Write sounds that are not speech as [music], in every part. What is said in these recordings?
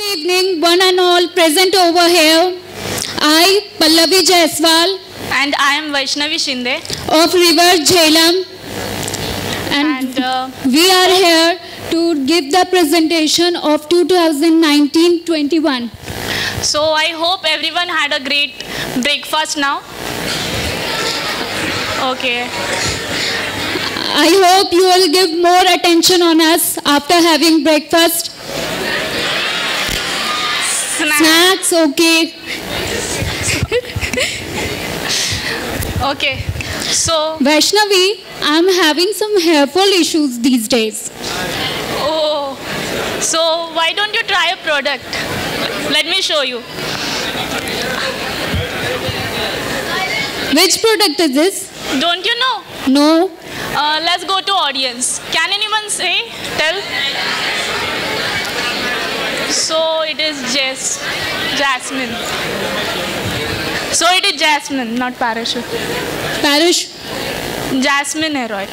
Good evening, one and all present over here. I, Pallavi Jaiswal and I am Vaishnavi Shinde. of River Jhelum, and, And uh, we are here to give the presentation of 2019-21. so I hope everyone had a great breakfast now. Okay. I hope you will give more attention on us after having breakfast. Snack. Snacks, okay. Okay. So, Vaishnavi, I'm having some hair fall issues these days. oh, so why don't you try a product? Let me show you. Which product is this? Don't you know? No. Uh, let's go to audience. Can anyone say? Tell. So it is Jess, Jasmine. So it is Jasmine, not parachute. Parish. Jasmine hair oil.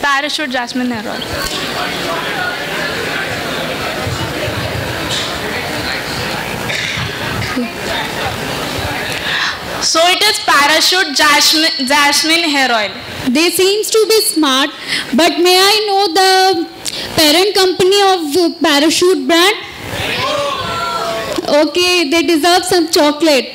Parachute jasmine hair oil. So it is parachute jasmine, jasmine hair oil. They seems to be smart, but may I know the parent company of Parachute brand? Okay, they deserve some chocolate.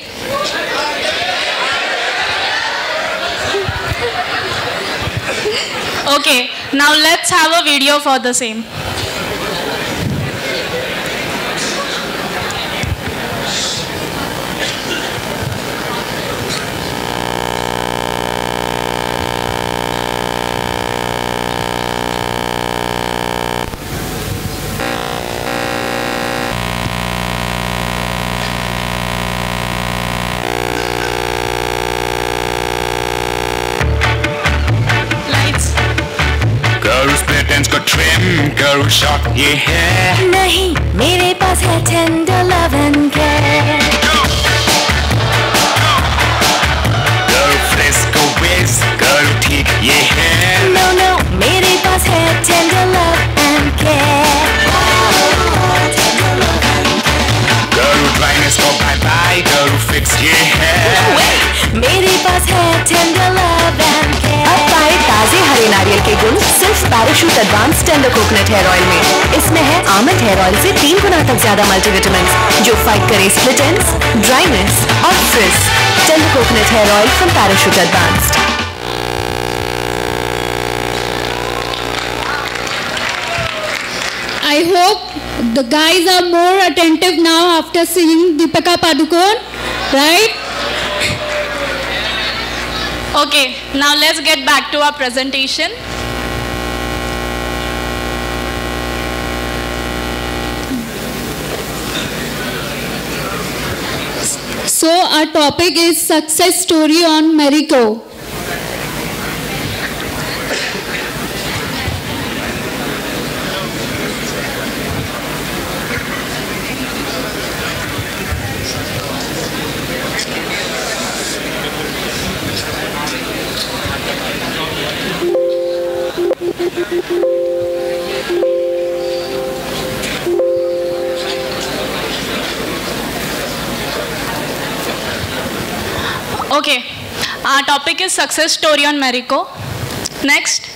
Okay, now let's have a video for the same. Shot ये है नहीं मेरे पास है tender love and care Parachute Advance tender coconut hair oil में इसमें है almond hair oil से तीन गुना तक ज़्यादा मल्टीविटामिन जो फाइट करे स्प्लिट एंड्स ड्राइनेस और frizz tender coconut hair oil from Parachute Advanced I hope the guys are more attentive now after seeing Deepika Padukone, right? Okay, now let's get back to our presentation. So our topic is success story on Marico. Okay, our topic is success story on Marico. Next.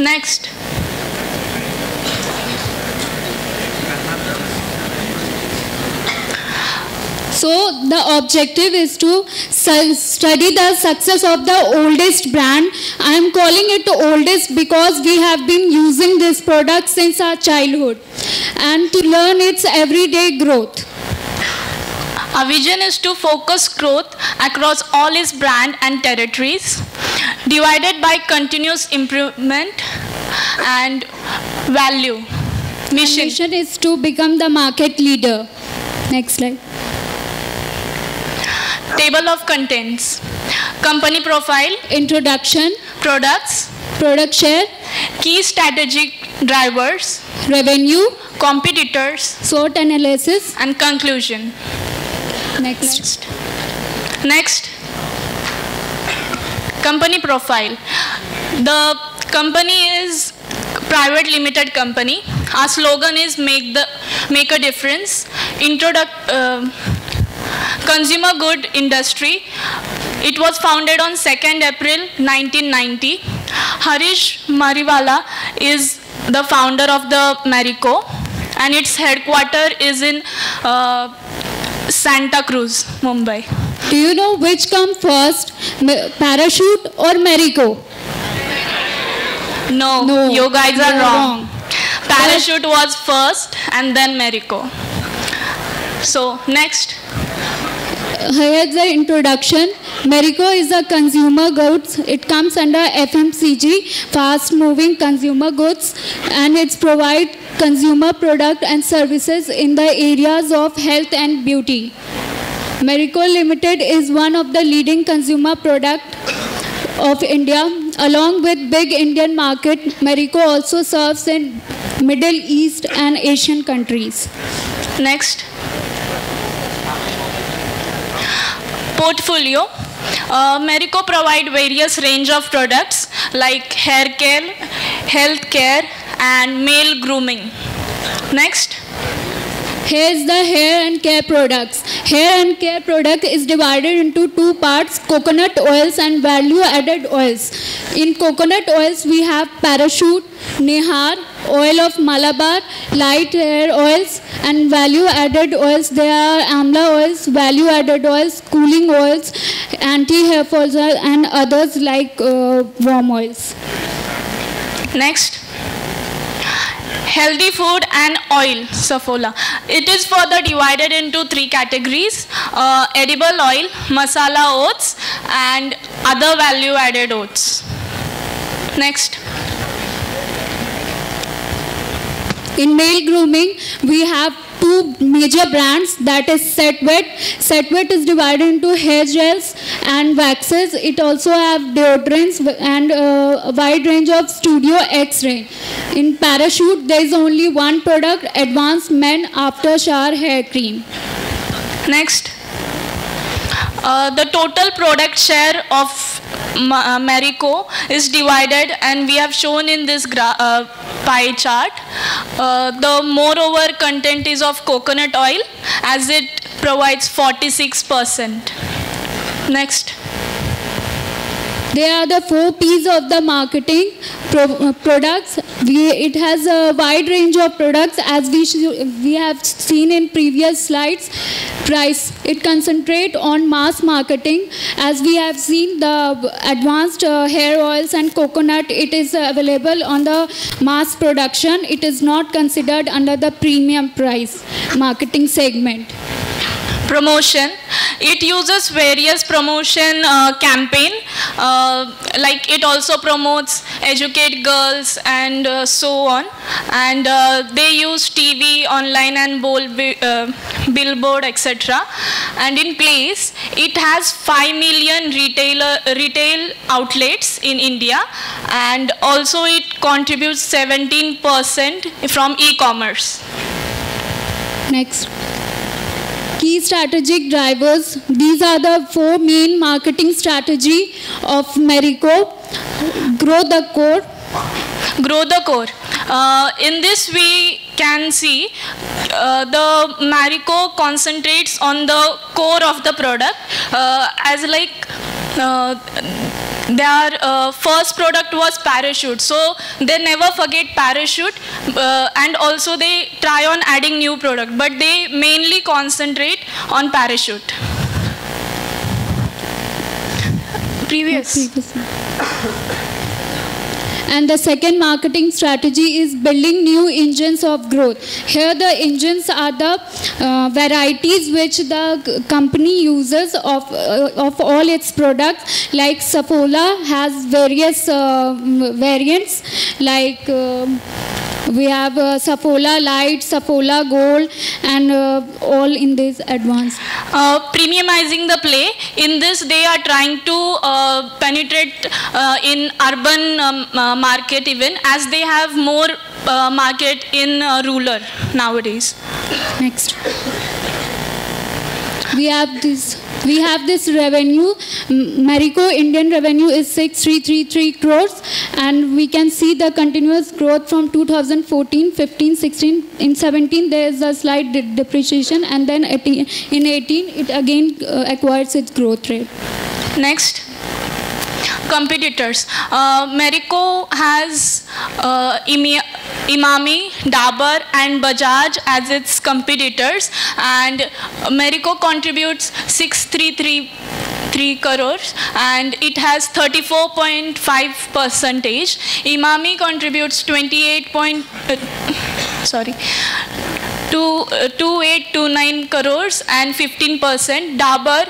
Next. So the objective is to study the success of the oldest brand. I am calling it the oldest because we have been using this product since our childhood and to learn its everyday growth. Our vision is to focus growth across all its brand and territories, divided by continuous improvement and value. Mission. Mission is to become the market leader. Next slide. Table of contents. Company profile, Introduction, products, product share, key strategic drivers, revenue, competitors, SWOT analysis. and conclusion. Next. Next. Company profile. The company is private limited company. Our slogan is make the make a difference. Introduct uh, consumer good industry. It was founded on 2nd April 1990. Harish Mariwala is the founder of the Marico and its headquarter is in uh, Santa Cruz, Mumbai. Do you know which come first, parachute or Marico? No, No, you guys are wrong. wrong. Parachute was first and then Marico. So, next. Here's the introduction. Marico is a consumer goods. It comes under FMCG, fast moving consumer goods, and it's provide consumer product and services in the areas of health and beauty. Marico Limited is one of the leading consumer product of India. Along with big Indian market, Marico also serves in Middle East and Asian countries. Next. Portfolio. Uh, Marico provide various range of products like hair care, health care, and male grooming. Next. Here's the hair and care products. Hair and care product is divided into two parts, coconut oils and value added oils. In coconut oils we have parachute, nihar, oil of Malabar, light hair oils and value added oils. There are amla oils, value added oils, cooling oils, anti hair fall and others like uh, warm oils. Next. Healthy food and oil, Saffola. It is further divided into three categories uh, edible oil, masala oats, and other value added oats. Next. In male grooming, we have two major brands that is Set Wet. Set Wet is divided into hair gels and waxes. It also have deodorants and uh, a wide range of Studio X-Ray. In Parachute, there is only one product, Advanced Men After Shower Hair Cream. Next. Uh, the total product share of uh, Marico is divided and we have shown in this uh, pie chart. Uh, the moreover content is of coconut oil as it provides 46%. Next. They are the four P's of the marketing pro- uh, products. We, it has a wide range of products as we, we have seen in previous slides. Price. It concentrate on mass marketing as we have seen the advanced uh, hair oils and coconut. It is available on the mass production. It is not considered under the premium price marketing segment. Promotion. It uses various promotion uh, campaign uh, like it also promotes educate girls and uh, so on. And uh, they use tv online and uh, billboard etc and in place it has 5 million retailer retail outlets in india. And also it contributes 17% from e-commerce. Next. Key strategic drivers. These are the four main marketing strategy of Marico. Grow the core. grow the core. Uh, in this, we can see uh, the Marico concentrates on the core of the product uh, as like their uh, first product was parachute. So they never forget parachute uh, and also they try on adding new product but they mainly concentrate on parachute. Previous And the second marketing strategy is building new engines of growth. Here the engines are the uh, varieties which the company uses of, uh, of all its products. Like Saffola has various uh, variants like um we have uh, Saffola Light, Saffola Gold and uh, all in this advanced. Uh, premiumizing the play. In this, they are trying to uh, penetrate uh, in urban um, uh, market even as they have more uh, market in rural nowadays. Next. We have this We have this revenue. Marico Indian revenue is 6333 crores, and we can see the continuous growth from 2014, 15, 16. In 17, there is a slight de- depreciation, and then 18, in 18, it again uh, acquires its growth rate. Next, competitors. Uh, Marico has uh, Imi- Emami, Dabur, and Bajaj as its competitors, and Marico contributes 6333 crores and it has 34.5 percentage. Emami contributes 28. Point, uh, [laughs] sorry. Two, uh, 2829 crores and 15 percent. Dabur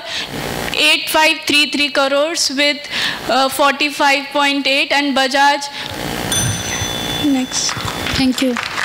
8533 crores with uh, 45.8 and Bajaj next. Thank you.